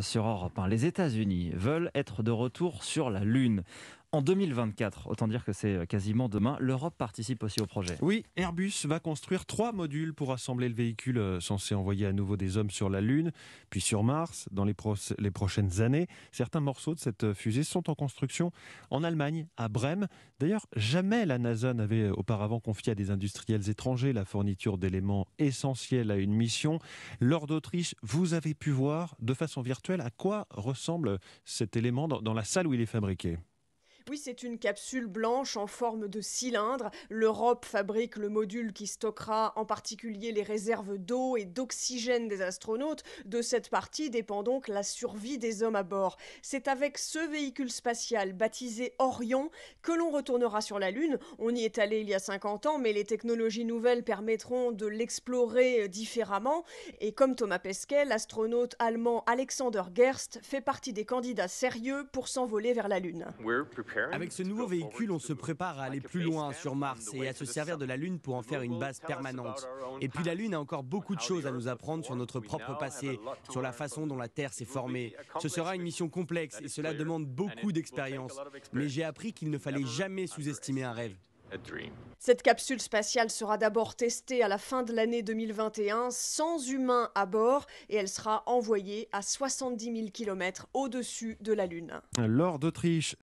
sur Europe 1. Les États-Unis veulent être de retour sur la Lune. En 2024, autant dire que c'est quasiment demain, l'Europe participe aussi au projet. Oui, Airbus va construire trois modules pour assembler le véhicule euh, censé envoyer à nouveau des hommes sur la Lune, puis sur Mars dans les, les prochaines années. Certains morceaux de cette fusée sont en construction en Allemagne, à Brême. D'ailleurs, jamais la NASA n'avait auparavant confié à des industriels étrangers la fourniture d'éléments essentiels à une mission. Lors d'Autriche, vous avez pu voir de façon virtuelle à quoi ressemble cet élément dans la salle où il est fabriqué. Oui, c'est une capsule blanche en forme de cylindre. L'Europe fabrique le module qui stockera en particulier les réserves d'eau et d'oxygène des astronautes. De cette partie dépend donc la survie des hommes à bord. C'est avec ce véhicule spatial baptisé Orion que l'on retournera sur la Lune. On y est allé il y a 50 ans, mais les technologies nouvelles permettront de l'explorer différemment. Et comme Thomas Pesquet, l'astronaute allemand Alexander Gerst fait partie des candidats sérieux pour s'envoler vers la Lune. Avec ce nouveau véhicule, on se prépare à aller plus loin sur Mars et à se servir de la Lune pour en faire une base permanente. Et puis la Lune a encore beaucoup de choses à nous apprendre sur notre propre passé, sur la façon dont la Terre s'est formée. Ce sera une mission complexe et cela demande beaucoup d'expérience. Mais j'ai appris qu'il ne fallait jamais sous-estimer un rêve. Cette capsule spatiale sera d'abord testée à la fin de l'année 2021 sans humains à bord et elle sera envoyée à 70 000 km au-dessus de la Lune. Lors d'Autriche,